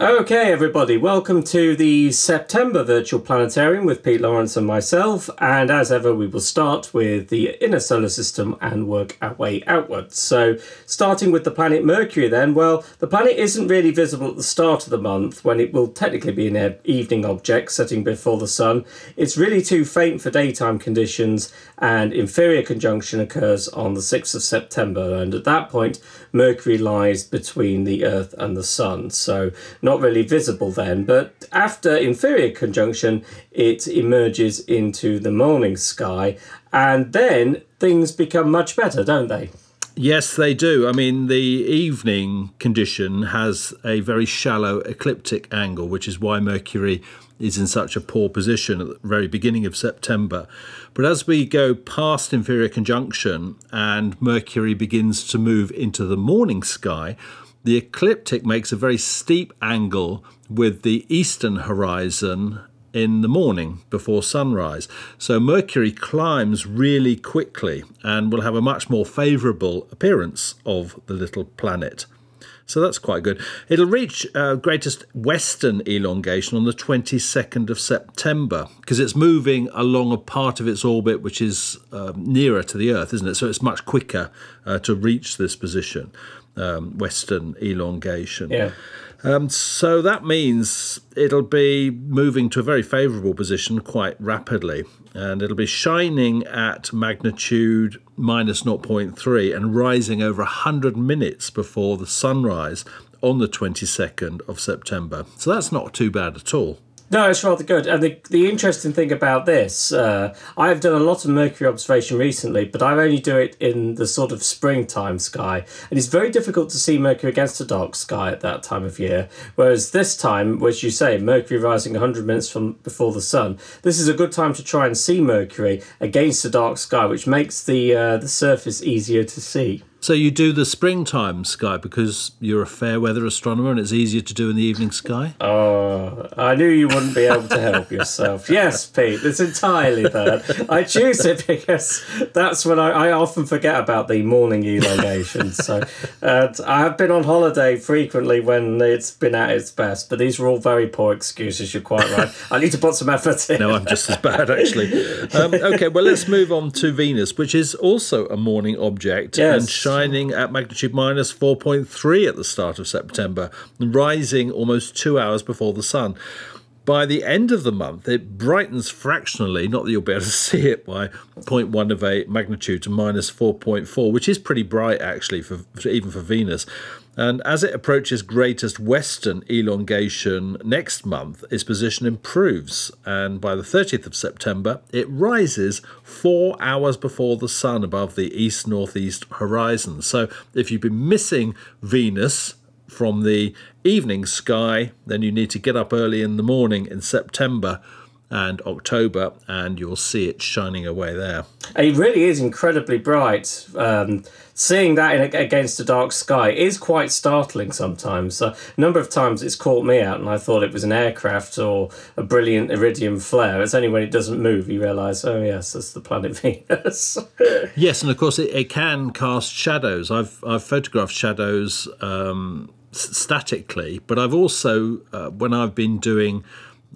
Okay, everybody, welcome to the September Virtual Planetarium with Pete Lawrence and myself. And as ever, we will start with the inner solar system and work our way outwards. So, starting with the planet Mercury, then, well, the planet isn't really visible at the start of the month when it will technically be an evening object setting before the sun. It's really too faint for daytime conditions, and inferior conjunction occurs on the 6th of September. And at that point, Mercury lies between the Earth and the Sun. So, not really visible then, but after inferior conjunction, it emerges into the morning sky, and then things become much better, don't they? Yes, they do. I mean, the evening condition has a very shallow ecliptic angle, which is why Mercury is in such a poor position at the very beginning of September. But as we go past inferior conjunction and Mercury begins to move into the morning sky, the ecliptic makes a very steep angle with the eastern horizon in the morning before sunrise. So Mercury climbs really quickly and will have a much more favourable appearance of the little planet. So that's quite good. It'll reach uh, greatest western elongation on the 22nd of September because it's moving along a part of its orbit which is uh, nearer to the Earth, isn't it? So it's much quicker uh, to reach this position um, western elongation. Yeah. Um, so that means it'll be moving to a very favourable position quite rapidly, and it'll be shining at magnitude minus 0.3 and rising over 100 minutes before the sunrise on the 22nd of September. So that's not too bad at all. No, it's rather good. And the, the interesting thing about this, uh, I've done a lot of Mercury observation recently, but I only do it in the sort of springtime sky. And it's very difficult to see Mercury against a dark sky at that time of year. Whereas this time, which you say, Mercury rising 100 minutes from before the sun, this is a good time to try and see Mercury against a dark sky, which makes the, uh, the surface easier to see. So you do the springtime sky because you're a fair weather astronomer and it's easier to do in the evening sky? Oh, I knew you wouldn't be able to help yourself. yes, Pete, it's entirely that. I choose it because that's when I, I often forget about the morning elongation. So uh, I have been on holiday frequently when it's been at its best, but these are all very poor excuses. You're quite right. I need to put some effort in. No, I'm just as bad, actually. Um, okay, well, let's move on to Venus, which is also a morning object. Yes. And shining at magnitude minus 4.3 at the start of September, rising almost two hours before the sun. By the end of the month, it brightens fractionally, not that you'll be able to see it by 0.1 of a magnitude to minus 4.4, which is pretty bright actually, for, for even for Venus. And as it approaches greatest western elongation next month, its position improves. And by the 30th of September, it rises four hours before the sun above the east northeast horizon. So if you've been missing Venus from the evening sky, then you need to get up early in the morning in September and October, and you'll see it shining away there. It really is incredibly bright. Um, seeing that in, against a dark sky is quite startling sometimes. a number of times it's caught me out, and I thought it was an aircraft or a brilliant iridium flare. It's only when it doesn't move you realise, oh yes, that's the planet Venus. yes, and of course it, it, can cast shadows. I've I've photographed shadows. Um, statically, but I've also, uh, when I've been doing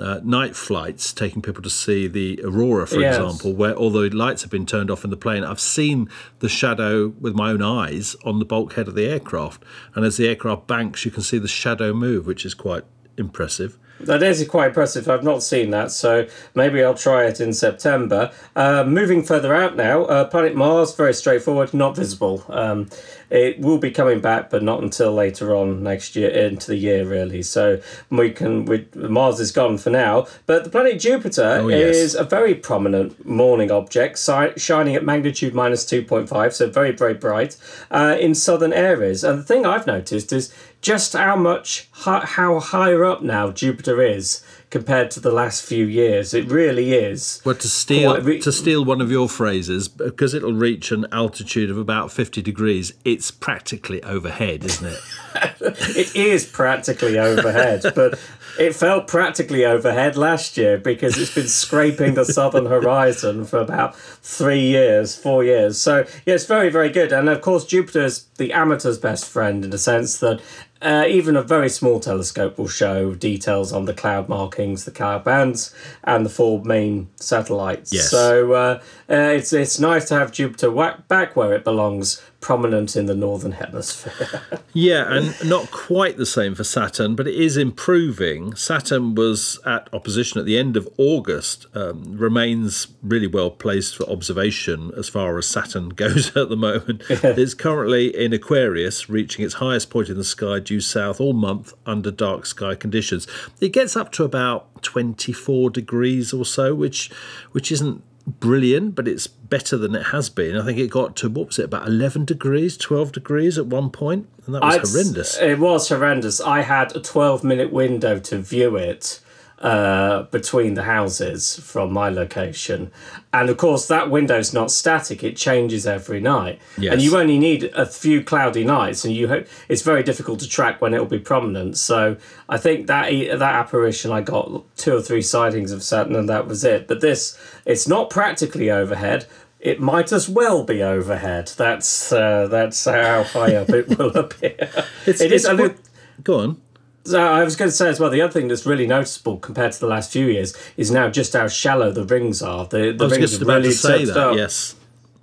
uh, night flights, taking people to see the aurora, for yes. example, where all the lights have been turned off in the plane, I've seen the shadow with my own eyes on the bulkhead of the aircraft. And as the aircraft banks, you can see the shadow move, which is quite impressive. That is quite impressive. I've not seen that, so maybe I'll try it in September. Uh, moving further out now, uh, planet Mars, very straightforward, not visible. Um, it will be coming back, but not until later on next year, into the year really. So we can, we, Mars is gone for now. But the planet Jupiter oh, yes. is a very prominent morning object, si- shining at magnitude minus 2.5, so very, very bright, uh, in southern areas. And the thing I've noticed is just how much, how higher up now Jupiter is compared to the last few years. It really is. Well, to steal re- to steal one of your phrases, because it'll reach an altitude of about fifty degrees, it's practically overhead, isn't it? it is practically overhead, but it felt practically overhead last year because it's been scraping the southern horizon for about three years, four years. So yeah, it's very, very good. And of course, Jupiter's the amateur's best friend in the sense that uh, even a very small telescope will show details on the cloud markings, the cloud bands, and the four main satellites. Yes. So uh, uh, it's it's nice to have Jupiter back where it belongs, prominent in the northern hemisphere. Yeah, and not quite the same for Saturn, but it is improving. Saturn was at opposition at the end of August, um, remains really well placed for observation as far as Saturn goes at the moment. It's currently in Aquarius, reaching its highest point in the sky due south all month under dark sky conditions. It gets up to about 24 degrees or so, which which isn't brilliant, but it's better than it has been. I think it got to what was it about eleven degrees, twelve degrees at one point, and that was I'd horrendous. It was horrendous. I had a 12 minute window to view it uh, between the houses from my location. And of course, that window's not static, it changes every night. Yes. And you only need a few cloudy nights, and you ho- it's very difficult to track when it will be prominent. So I think that e- that apparition, I got two or three sightings of Saturn, and that was it. But this, it's not practically overhead. It might as well be overhead. That's uh, that's how high up it will appear. It's, It is it's a quite- go on. So I was going to say as well. The other thing that's really noticeable compared to the last few years is now just how shallow the rings are. The the rings about really tilted that. up. Yes.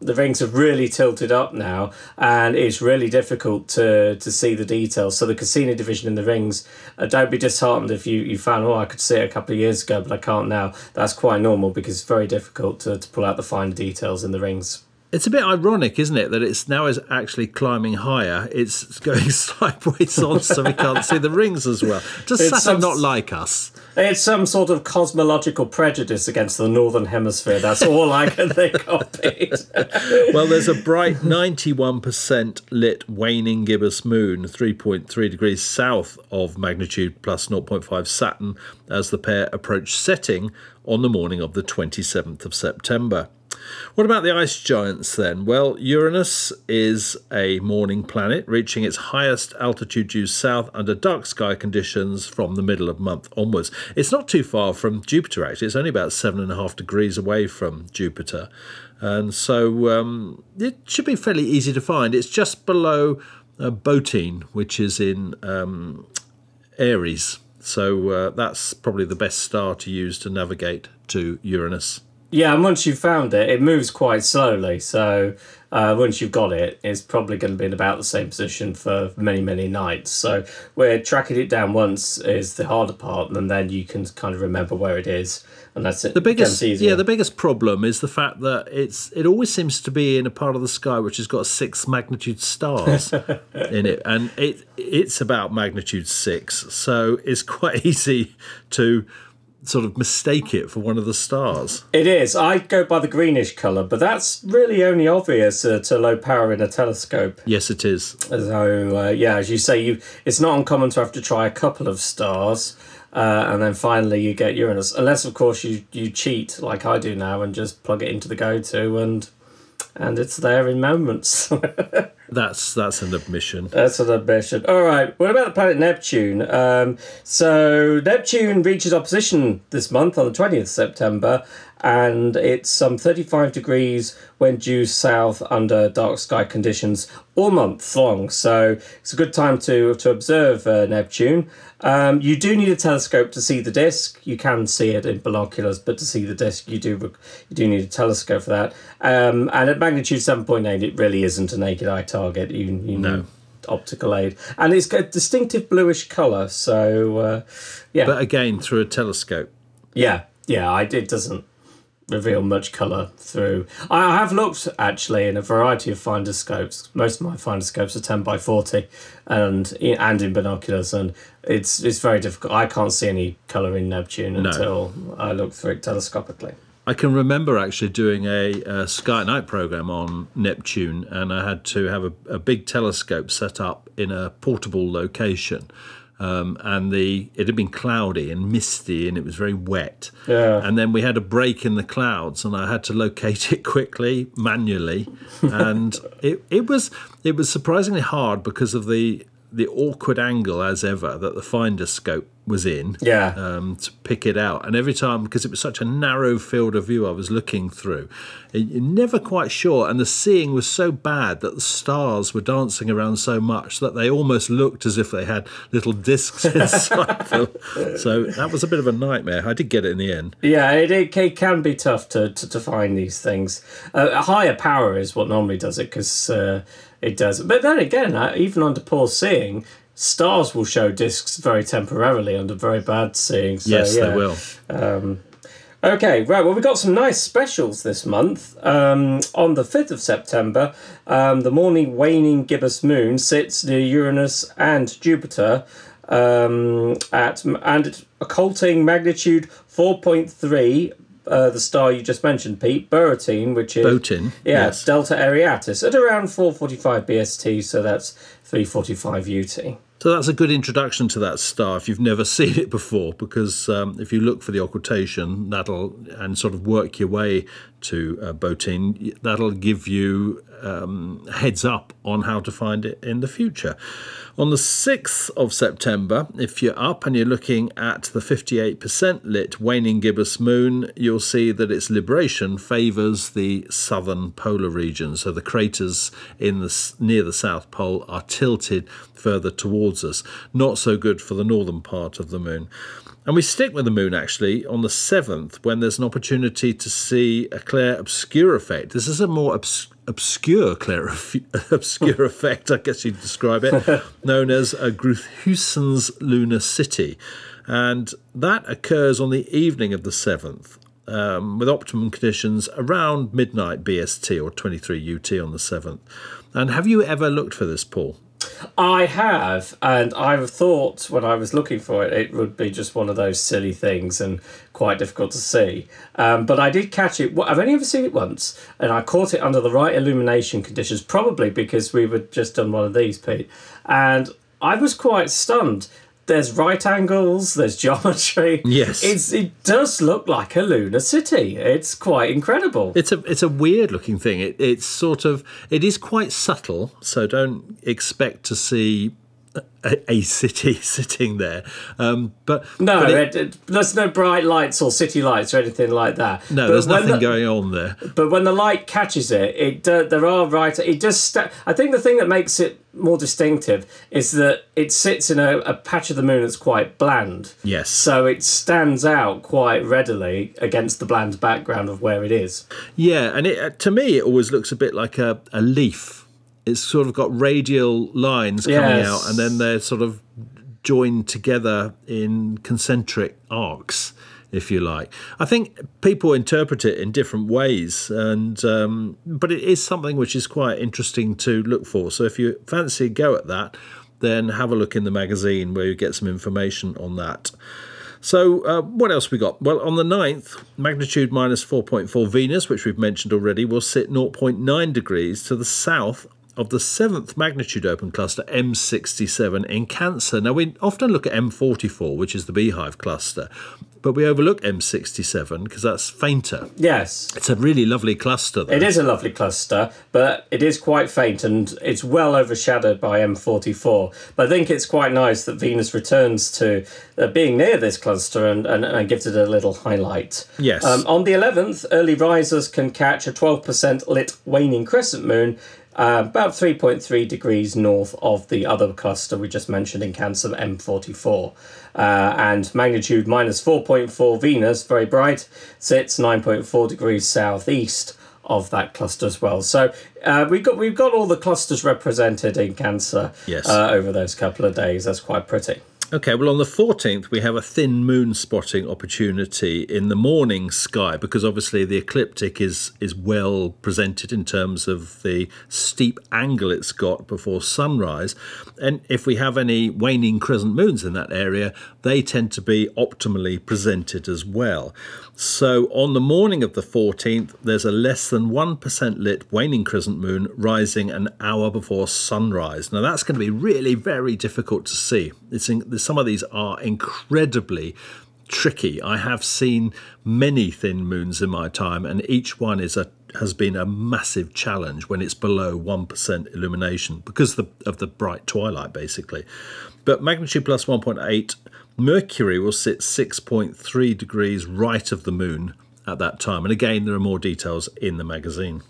The rings have really tilted up now, and it's really difficult to to see the details. So the Cassini division in the rings. Uh, don't be disheartened if you you found oh I could see it a couple of years ago, but I can't now. That's quite normal because it's very difficult to, to pull out the finer details in the rings. It's a bit ironic, isn't it, that it's now is actually climbing higher. It's going sideways on, so we can't see the rings as well. Does It's Saturn some- not like us? It's some sort of cosmological prejudice against the northern hemisphere. That's all I can think of. Well, there's a bright 91% lit waning gibbous moon, 3.3 degrees south of magnitude plus 0.5 Saturn, as the pair approach setting on the morning of the 27th of September. What about the ice giants then? Well, Uranus is a morning planet, reaching its highest altitude due south under dark sky conditions from the middle of month onwards. It's not too far from Jupiter, actually. It's only about seven and a half degrees away from Jupiter. And so um, it should be fairly easy to find. It's just below uh, Botein, which is in um, Aries. So uh, that's probably the best star to use to navigate to Uranus. Yeah, and once you've found it, it moves quite slowly. So uh, once you've got it, it's probably going to be in about the same position for many, many nights. So where tracking it down once is the harder part, and then you can kind of remember where it is, and that's it. The biggest, yeah, the biggest problem is the fact that it's it always seems to be in a part of the sky which has got six magnitude stars in it, and it it's about magnitude six, so it's quite easy to sort of mistake it for one of the stars. It is. I go by the greenish colour, but that's really only obvious uh, to low power in a telescope. Yes, it is. So uh, yeah, as you say, you it's not uncommon to have to try a couple of stars, uh, and then finally you get Uranus. Unless of course you you cheat like I do now and just plug it into the go to and and it's there in moments. That's that's an admission. That's an admission. All right. What about the planet Neptune? Um, so Neptune reaches opposition this month on the twentieth September, and it's some thirty-five degrees when due south under dark sky conditions all month long. So it's a good time to to observe uh, Neptune. Um, you do need a telescope to see the disk. You can see it in binoculars, but to see the disk, you do you do need a telescope for that. Um, and at magnitude seven point eight, it really isn't a naked eye target. You you No. need optical aid, and it's got a distinctive bluish color. So uh, yeah, But again, through a telescope. yeah, yeah. I, it doesn't reveal much color through. I have looked actually in a variety of finder scopes. Most of my finder scopes are ten by forty, and and in binoculars, and it's it's very difficult. I can't see any color in Neptune until I look through it telescopically. I can remember actually doing a, uh Sky Night program on Neptune, and I had to have a, a big telescope set up in a portable location. Um, and the it had been cloudy and misty, and it was very wet. Yeah. And then we had a break in the clouds, and I had to locate it quickly manually, and it, it was it was surprisingly hard because of the the awkward angle as ever that the finder scope was in Yeah. um, to pick it out. And every time, because it was such a narrow field of view I was looking through, you're never quite sure. And the seeing was so bad that the stars were dancing around so much that they almost looked as if they had little discs inside them. So that was a bit of a nightmare. I did get it in the end. Yeah, it, it, it can be tough to, to, to find these things. Uh, a higher power is what normally does it because uh, it does. But then again, uh, even under poor seeing, stars will show discs very temporarily under very bad seeing. So, yes, yeah. they will. Okay, right. Well, we've got some nice specials this month. Um, on the 5th of September, um, the morning waning gibbous moon sits near Uranus and Jupiter um, at and occulting magnitude 4.3. Uh, the star you just mentioned, Pete, Burrotine, which is Botein, yeah, yes. Delta Arietis at around 4:45 BST, so that's 3:45 UT. So that's a good introduction to that star if you've never seen it before, because um, if you look for the occultation, that'll and sort of work your way to uh, Botein, that'll give you um, heads up on how to find it in the future. On the 6th of September, if you're up and you're looking at the 58% lit waning gibbous moon, you'll see that its libration favours the southern polar region. So the craters in the near the South Pole are tilted further towards us. Not so good for the northern part of the moon. And we stick with the moon actually on the 7th when there's an opportunity to see a clair-obscur effect. This is a more obs- obscure obscure effect, I guess you'd describe it, known as a Gruithuisen's lunar city. And that occurs on the evening of the 7th. Um, with optimum conditions around midnight BST or 23 UT on the 7th. And have you ever looked for this, Paul? I have, and I've thought when I was looking for it, it would be just one of those silly things and quite difficult to see. Um, but I did catch it. I've only ever seen it once, and I caught it under the right illumination conditions, probably because we were just done one of these, Pete. And I was quite stunned. There's right angles, there's geometry. Yes. It's, it does look like a lunar city. It's quite incredible. It's a it's a weird looking thing. It, it's sort of it is quite subtle, so don't expect to see a, a city sitting there. Um, but No, but it, it- there's no bright lights or city lights or anything like that. no, But there's nothing the- going on there. But when the light catches it, it do, there are right. It just. I think the thing that makes it more distinctive is that it sits in a, a patch of the moon that's quite bland. Yes. So it stands out quite readily against the bland background of where it is. Yeah, and it, uh, to me, it always looks a bit like a, a leaf. It's sort of got radial lines coming Yes. out, and then they're sort of joined together in concentric arcs, if you like. I think people interpret it in different ways, and um, but it is something which is quite interesting to look for. So if you fancy a go at that, then have a look in the magazine where you get some information on that. So, uh, what else we got? Well, on the 9th, magnitude minus 4.4 Venus, which we've mentioned already, will sit 0.9 degrees to the south of the seventh magnitude open cluster, M67, in Cancer. Now, we often look at M44, which is the beehive cluster, but we overlook M67 because that's fainter. Yes. It's a really lovely cluster, though. It is a lovely cluster, but it is quite faint and it's well overshadowed by M44. But I think it's quite nice that Venus returns to uh, being near this cluster and, and, and gives it a little highlight. Yes. Um, on the 11th, early risers can catch a 12% lit waning crescent moon. Uh, about 3.3 degrees north of the other cluster we just mentioned in Cancer, M44. Uh, and magnitude minus 4.4 Venus, very bright, sits 9.4 degrees southeast of that cluster as well. So uh, we've got we've got all the clusters represented in Cancer Yes. uh, over those couple of days. That's quite pretty. Okay, well, on the 14th, we have a thin moon spotting opportunity in the morning sky because obviously the ecliptic is, is well presented in terms of the steep angle it's got before sunrise. And if we have any waning crescent moons in that area, they tend to be optimally presented as well. So on the morning of the 14th, there's a less than 1% lit waning crescent moon rising an hour before sunrise. Now that's going to be really very difficult to see. It's in, some of these are incredibly tricky. I have seen many thin moons in my time, and each one is a has been a massive challenge when it's below 1% illumination because of the, of the bright twilight, basically. But magnitude plus 1.8 Mercury will sit 6.3 degrees right of the moon at that time. And again, there are more details in the magazine.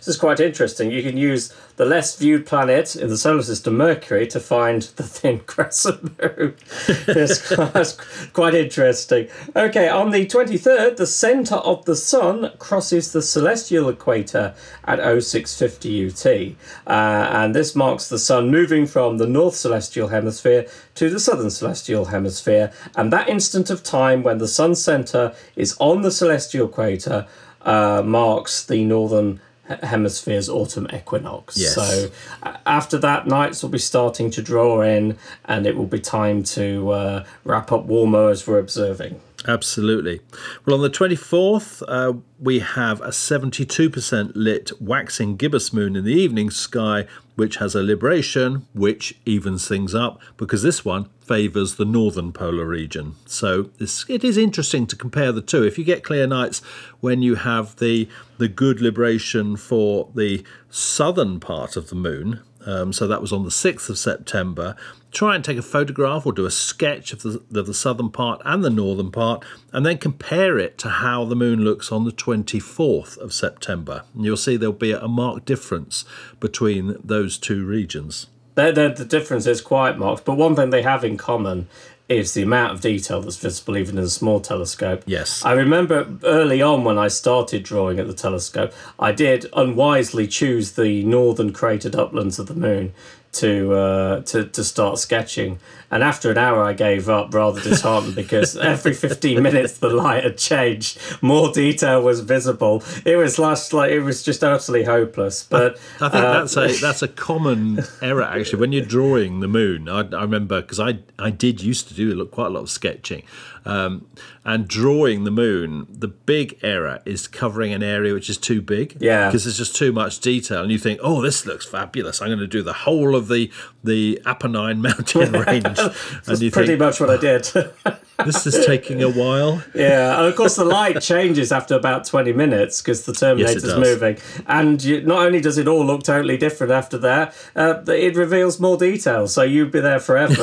This is quite interesting. You can use the less viewed planet in the solar system, Mercury, to find the thin crescent moon. it's quite interesting. Okay, on the 23rd, the centre of the Sun crosses the celestial equator at 0650 UT. Uh, and this marks the Sun moving from the north celestial hemisphere to the southern celestial hemisphere. And that instant of time when the Sun's centre is on the celestial equator uh, marks the northern hemisphere's autumn equinox. Yes. So after that, nights will be starting to draw in, and it will be time to uh, wrap up warmer as we're observing. Absolutely. Well, on the 24th, uh, we have a 72% lit waxing gibbous moon in the evening sky, which has a libration, which evens things up because this one favours the northern polar region. So it is interesting to compare the two. If you get clear nights when you have the the good libration for the southern part of the moon, um, so that was on the 6th of September. Try and take a photograph or do a sketch of the, of the southern part and the northern part, and then compare it to how the moon looks on the 24th of September. And you'll see there'll be a marked difference between those two regions. They're, they're, the difference is quite marked, but one thing they have in common is the amount of detail that's visible even in a small telescope. Yes. I remember early on when I started drawing at the telescope, I did unwisely choose the northern cratered uplands of the moon to uh, to to start sketching. And after an hour, I gave up, rather disheartened, because every fifteen minutes the light had changed, more detail was visible. It was last like it was just utterly hopeless. But I, I think uh, that's a that's a common error actually when you're drawing the moon. I, I remember because I I did used to do quite a lot of sketching, um, and drawing the moon, the big error is covering an area which is too big. Yeah. Because there's just too much detail. And you think, oh, this looks fabulous. I'm going to do the whole of the, the Apennine mountain range. and you pretty think, much what I did. this is taking a while. Yeah. And of course, the light changes after about 20 minutes because the Terminator's yes, moving. And you, not only does it all look totally different after that, uh, it reveals more detail. So you'd be there forever.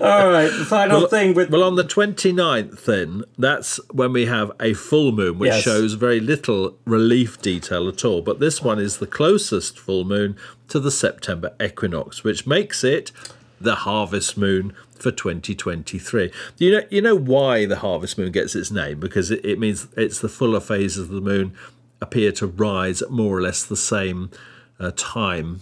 all right. The final well, thing with. Well, on the 29th, then, that's when we have a full moon, which yes. shows very little relief detail at all. But this one is the closest full moon to the September equinox, which makes it the harvest moon for 2023. You know, you know why the harvest moon gets its name because it, it means it's the fuller phases of the moon appear to rise at more or less the same uh, time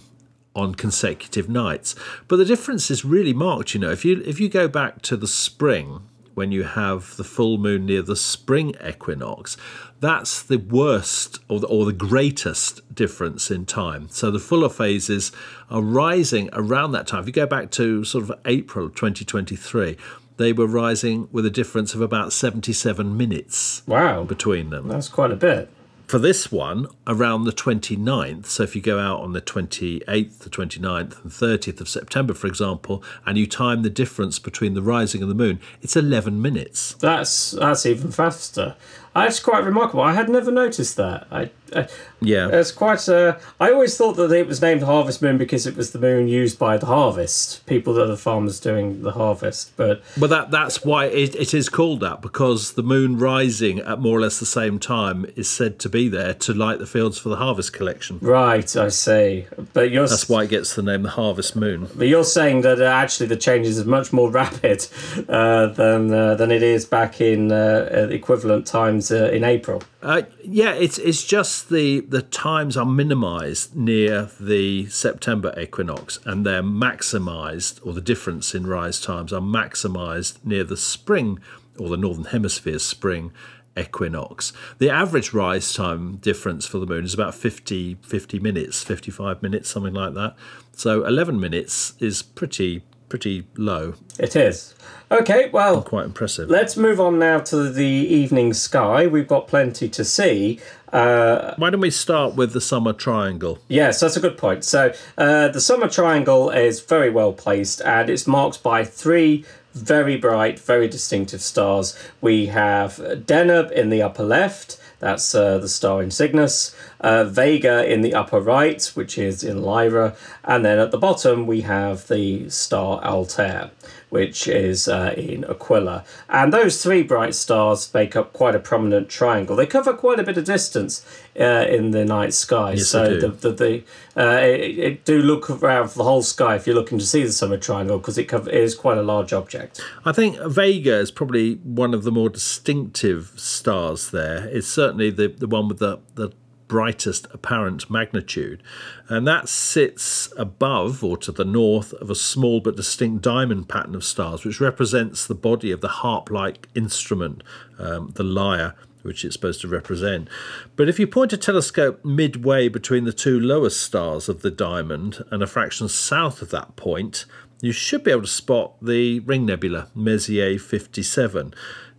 on consecutive nights. But the difference is really marked, you know. If you if you go back to the spring when you have the full moon near the spring equinox, that's the worst or the, or the greatest difference in time. So the fuller phases are rising around that time. If you go back to sort of April 2023, they were rising with a difference of about 77 minutes wow. between them. That's quite a bit for this one around the 29th. So if you go out on the 28th, the 29th, and 30th of September, for example, and you time the difference between the rising and the moon, it's 11 minutes. That's that's even faster. That's quite remarkable. I had never noticed that. I uh, yeah, it's quite. Uh, I always thought that it was named Harvest Moon because it was the moon used by the harvest people that are the farmers doing the harvest. But but that that's why it, it is called that because the moon rising at more or less the same time is said to be there to light the fields for the harvest collection. Right, I see. But you're that's why it gets the name the Harvest Moon. But you're saying that uh, actually the changes are much more rapid uh, than uh, than it is back in uh, equivalent times Uh, in April. Uh, yeah, it's it's just the the times are minimized near the September equinox and they're maximized or the difference in rise times are maximized near the spring or the northern hemisphere spring equinox. The average rise time difference for the moon is about 50 50 minutes, 55 minutes something like that. So 11 minutes is pretty pretty low. It is. Okay, well, quite impressive. Let's move on now to the evening sky. We've got plenty to see. Uh, Why don't we start with the summer triangle? Yes, that's a good point. So uh, the summer triangle is very well placed and it's marked by three very bright, very distinctive stars. We have Deneb in the upper left, that's uh, the star in Cygnus, uh, Vega in the upper right, which is in Lyra, and then at the bottom we have the star Altair, which is uh, in Aquila. And those three bright stars make up quite a prominent triangle. They cover quite a bit of distance uh, in the night sky. Yes, so they do. the, the, the uh, it, it do look around for the whole sky if you're looking to see the summer triangle because it, cover, it is quite a large object. I think Vega is probably one of the more distinctive stars there. It's certainly the, the one with the, the brightest apparent magnitude. And that sits above or to the north of a small but distinct diamond pattern of stars, which represents the body of the harp like instrument, um, the lyre. Which it's supposed to represent. But if you point a telescope midway between the two lowest stars of the diamond and a fraction south of that point, you should be able to spot the ring nebula, Messier 57.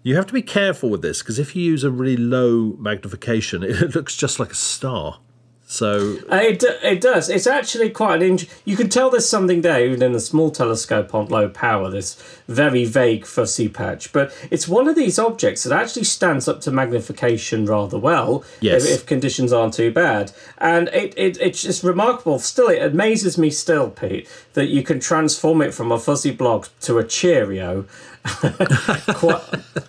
You have to be careful with this because if you use a really low magnification, it looks just like a star. So Uh, it, it does. It's actually quite an int- You can tell there's something there even in a small telescope on low power, this very vague fussy patch. But it's one of these objects that actually stands up to magnification rather well Yes. if, if conditions aren't too bad. And it, it, it's just remarkable. Still, it amazes me still, Pete, that you can transform it from a fuzzy blob to a Cheerio.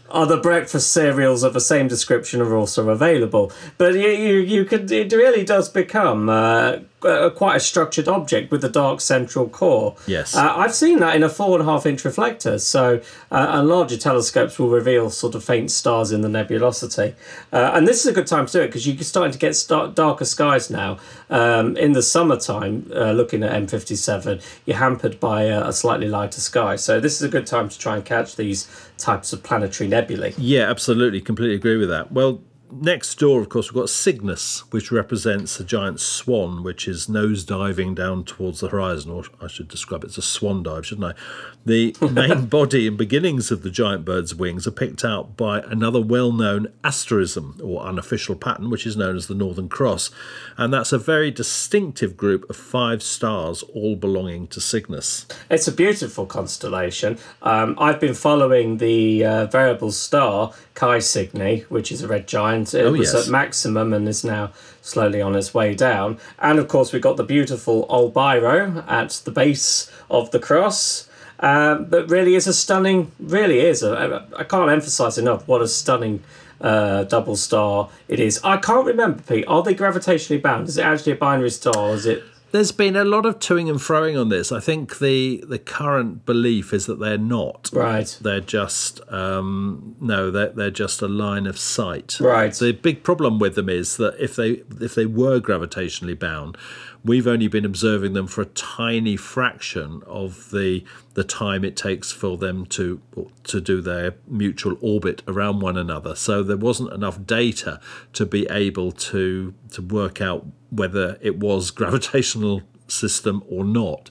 Other breakfast cereals of the same description are also available, but you you, you could it really does become uh, uh, quite a structured object with a dark central core. Yes. uh, I've seen that in a four and a half inch reflector. So, uh, and larger telescopes will reveal sort of faint stars in the nebulosity, uh, and this is a good time to do it because you're starting to get star- darker skies now. Um, in the summertime, uh, looking at M57, you're hampered by a, a slightly lighter sky. So this is a good time to try and catch these types of planetary nebulae. Yeah, absolutely, completely agree with that. Well, next door, of course, we've got Cygnus, which represents a giant swan, which is nose diving down towards the horizon, or I should describe it as a swan dive, shouldn't I? The main body and beginnings of the giant bird's wings are picked out by another well known asterism, or unofficial pattern, which is known as the Northern Cross. And that's a very distinctive group of five stars, all belonging to Cygnus. It's a beautiful constellation. Um, I've been following the uh, variable star Chi Cygni, which is a red giant. It Oh, was yes. at maximum and is now slowly on its way down. And of course, we've got the beautiful Albireo at the base of the cross. Um, but really is a stunning, really is. A, I can't emphasize enough what a stunning uh, double star it is. I can't remember, Pete. Are they gravitationally bound? Is it actually a binary star or is it There's been a lot of toing and froing on this. I think the the current belief is that they're not. right? They're just um, no, they're they're just a line of sight. Right. The big problem with them is that if they if they were gravitationally bound, we've only been observing them for a tiny fraction of the the time it takes for them to to do their mutual orbit around one another. So there wasn't enough data to be able to to work out whether it was gravitational system or not.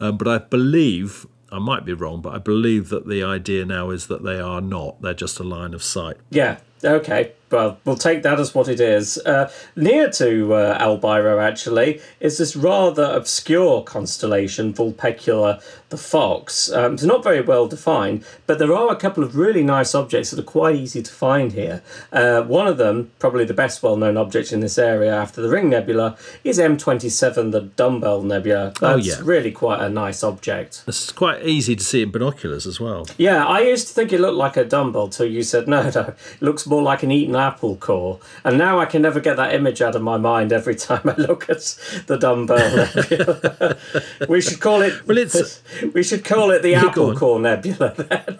Um, but I believe I might be wrong, but I believe that the idea now is that they are not. They're just a line of sight. Yeah. Okay. Well, we'll take that as what it is. Uh, near to uh, Albireo, actually, is this rather obscure constellation, Vulpecula the Fox. Um, it's not very well defined, but there are a couple of really nice objects that are quite easy to find here. Uh, one of them, probably the best well known object in this area after the Ring Nebula, is M27, the Dumbbell Nebula. That's Oh, yeah. really quite a nice object. It's quite easy to see in binoculars as well. Yeah, I used to think it looked like a dumbbell till you said no, no, it looks more like an eaten apple core. And now I can never get that image out of my mind every time I look at the dumbbell nebula. we should call it. Well, it's- we should call it the apple core nebula. Then.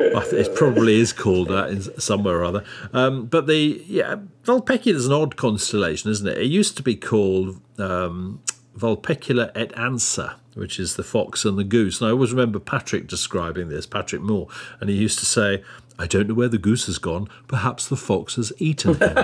It probably is called that in somewhere or other. Um, but the yeah, Vulpecula is an odd constellation, isn't it? It used to be called um, Vulpecula et Anser, which is the fox and the goose. And I always remember Patrick describing this, Patrick Moore, and he used to say, "I don't know where the goose has gone. Perhaps the fox has eaten him,"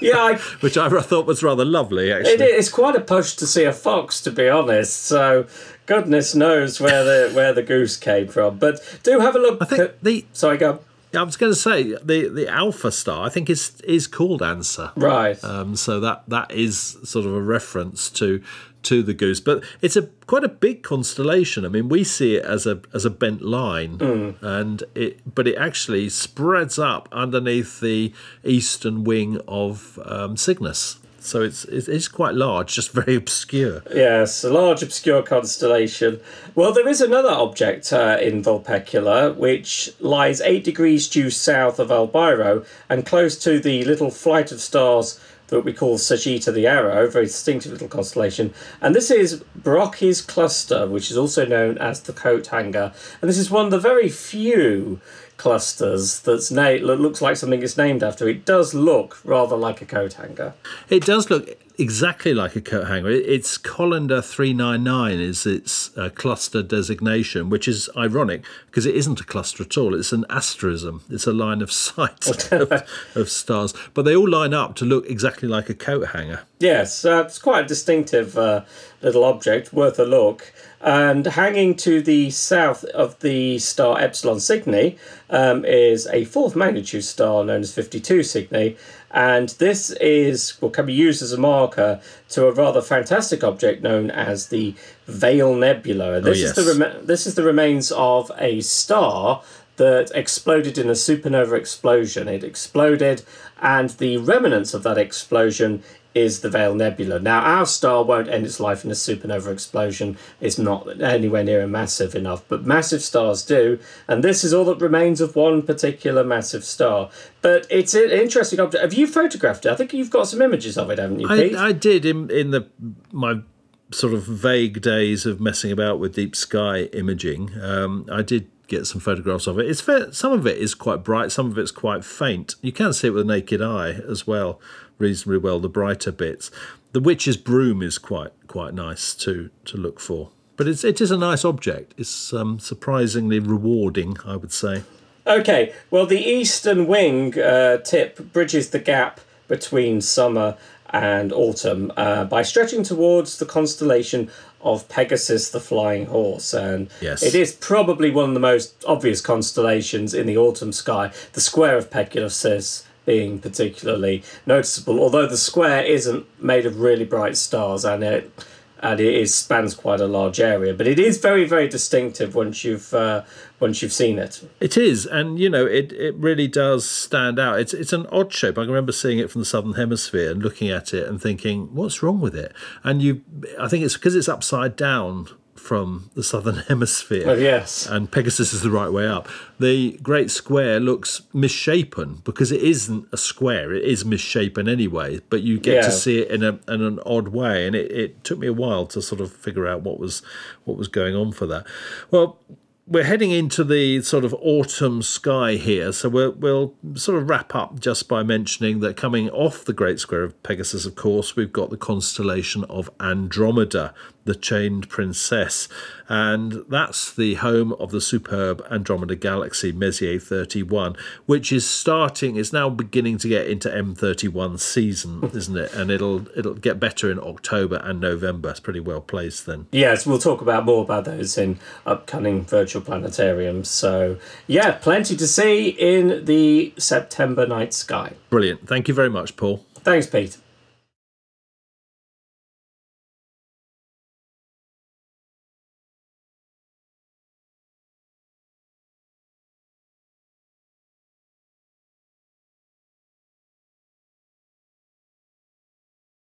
yeah, I, which I thought was rather lovely, actually. it, it's quite a push to see a fox, to be honest. So goodness knows where the where the goose came from. But do have a look. I think the Sorry, go. I was going to say the the Alpha star. I think is is called Anser. Right. Um, so that that is sort of a reference to to the goose, but it's a quite a big constellation. I mean, we see it as a as a bent line, Mm. and it but it actually spreads up underneath the eastern wing of um, Cygnus. So it's it's quite large, just very obscure. Yes, a large obscure constellation. Well, there is another object uh, in Vulpecula which lies eight degrees due south of Albireo and close to the little flight of stars that we call Sagitta the Arrow, a very distinctive little constellation. And this is Brocchi's cluster, which is also known as the coat hanger. And this is one of the very few clusters that's na- looks like something it's named after. It does look rather like a coat hanger. It does look exactly like a coat hanger. It's Collinder 399 is its uh, cluster designation, which is ironic because it isn't a cluster at all. It's an asterism. It's a line of sight of, of stars. But they all line up to look exactly like a coat hanger. Yes, uh, it's quite a distinctive uh, little object, worth a look. And hanging to the south of the star Epsilon Cygni um, is a fourth magnitude star known as 52 Cygni. And this is well, can be used as a marker to a rather fantastic object known as the Veil Nebula. Oh, this is the yes. rema- this is the remains of a star that exploded in a supernova explosion. It exploded, and the remnants of that explosion is the Veil Nebula. Now, our star won't end its life in a supernova explosion. It's not anywhere near massive enough, but massive stars do, and this is all that remains of one particular massive star. But it's an interesting object. Have you photographed it? I think you've got some images of it, haven't you, Pete? I, I did in in the my sort of vague days of messing about with deep sky imaging. Um, I did get some photographs of it. It's fair, some of it is quite bright, some of it's quite faint. You can see it with the naked eye as well, reasonably well. The brighter bits. The witch's broom is quite quite nice to to look for. But it's it is a nice object. It's um, surprisingly rewarding, I would say. Okay, well, the eastern wing uh, tip bridges the gap between summer and autumn uh, by stretching towards the constellation of Pegasus the Flying Horse. And Yes. it is probably one of the most obvious constellations in the autumn sky, the square of Pegasus being particularly noticeable, although the square isn't made of really bright stars and it and it is spans quite a large area, but it is very, very distinctive once you've uh, once you've seen it. It is, and you know, it, it really does stand out. It's it's an odd shape. I can remember seeing it from the southern hemisphere and looking at it and thinking, "What's wrong with it?" And you, I think it's because it's upside down from the southern hemisphere. Oh, yes. And Pegasus is the right way up. The Great Square looks misshapen because it isn't a square. It is misshapen anyway, but you get Yeah. to see it in a in an odd way, and it, it took me a while to sort of figure out what was what was going on for that. Well, we're heading into the sort of autumn sky here, so we'll, we'll sort of wrap up just by mentioning that coming off the Great Square of Pegasus, of course, we've got the constellation of Andromeda, the chained princess, and that's the home of the superb Andromeda galaxy, Messier 31, which is starting, is now beginning to get into M31 season, isn't it? And it'll it'll get better in October and November. It's pretty well placed then. Yes, we'll talk about more about those in upcoming virtual planetariums. So, yeah, plenty to see in the September night sky. Brilliant. Thank you very much, Paul. Thanks, Pete.